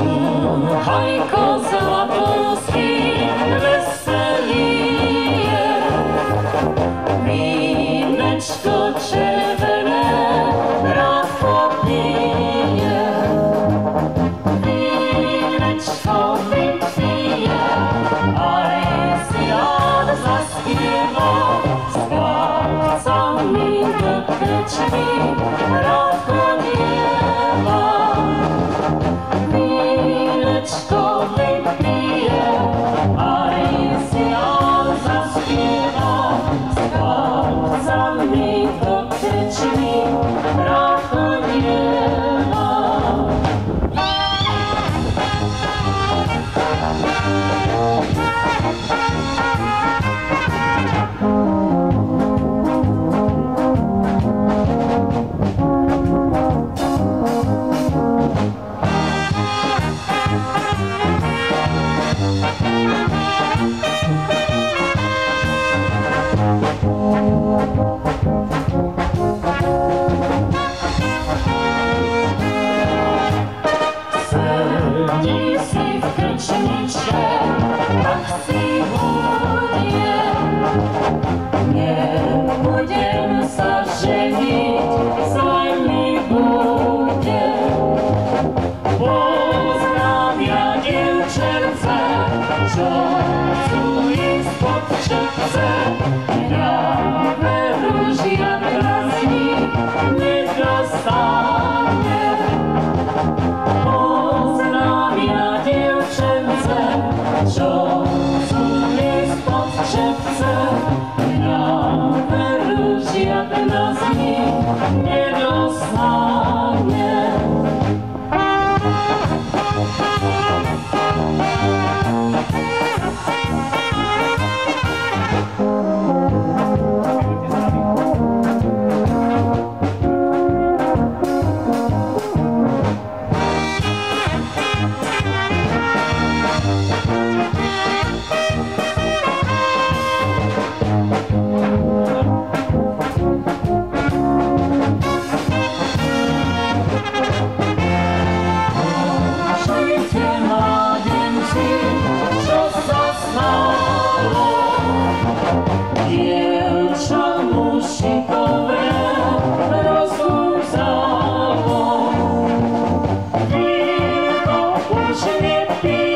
Jajko złotowski weselije, wineczko czerwone bratko pije. Wineczko wypije, a Rysjan zaśpiewa, z babcami do kryczmi przyniesie tak sigurnie. Nie będziemy się żenić, sami będzie. Poznawia dziewczynce, że tu jest potrzebce. Rusia te nosi, Hoje me